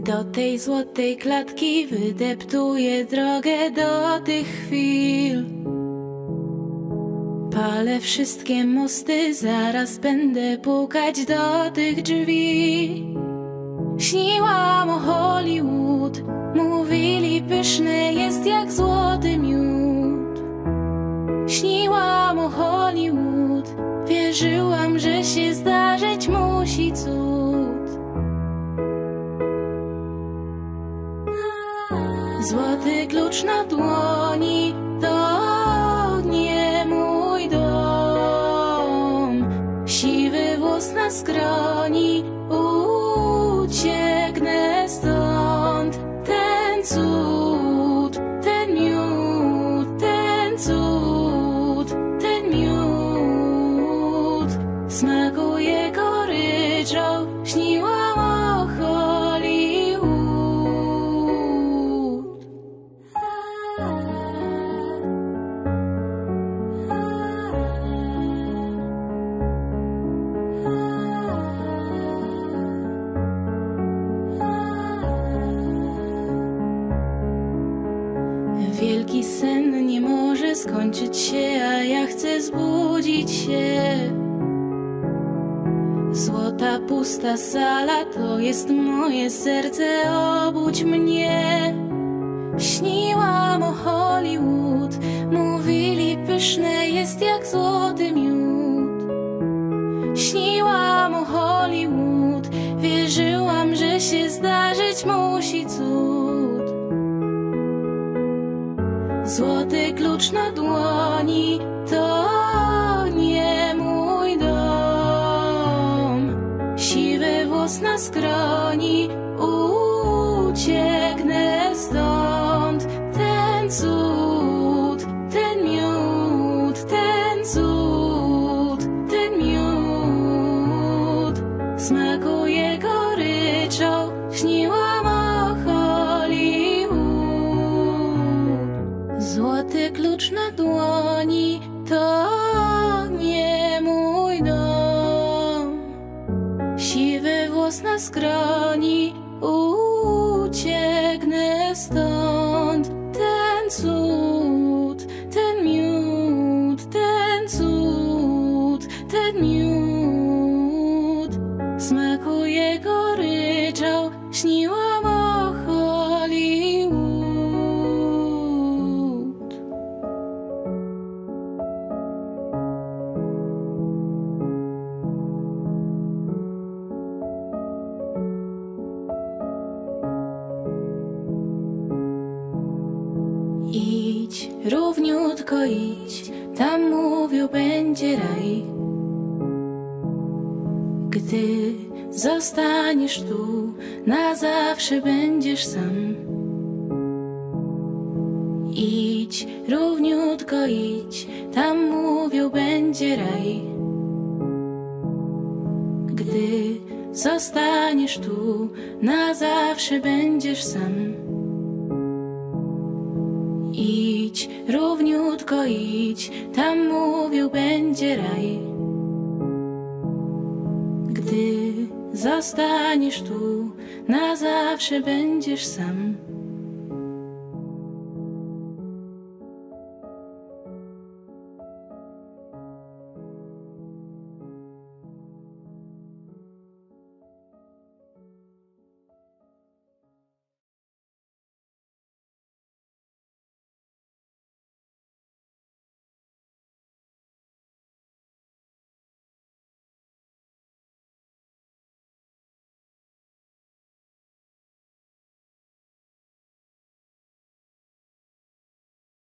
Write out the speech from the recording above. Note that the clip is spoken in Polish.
do tej złotej klatki wydeptuję drogę do tych chwil. Palę wszystkie mosty, zaraz będę pukać do tych drzwi. Śniłam o Hollywood, mówili pyszne jest jak złoty miód. Śniłam o Hollywood, wierzyłam, że się zdarzyć Złoty klucz na dłoni to nie mój dom. Siwy włos na skroni, Wielki sen nie może skończyć się, a ja chcę zbudzić się. Złota pusta sala to jest moje serce, obudź mnie. Śniłam o Hollywood, mówili pyszne jest jak złoty Złoty klucz na dłoni to nie mój dom. Siwy włos na skroni, ucieknę stąd. Siwy włos na skroni, ucieknę stąd. Ten cud, ten miód, ten cud, ten miód. Smakuje goryczą, śniłam o równiutko idź, tam mówił będzie raj. Gdy zostaniesz tu, na zawsze będziesz sam. Idź, równiutko idź, tam mówił będzie raj. Gdy zostaniesz tu, na zawsze będziesz sam. Idź, równiutko idź, tam mówił będzie raj. Gdy zostaniesz tu, na zawsze będziesz sam.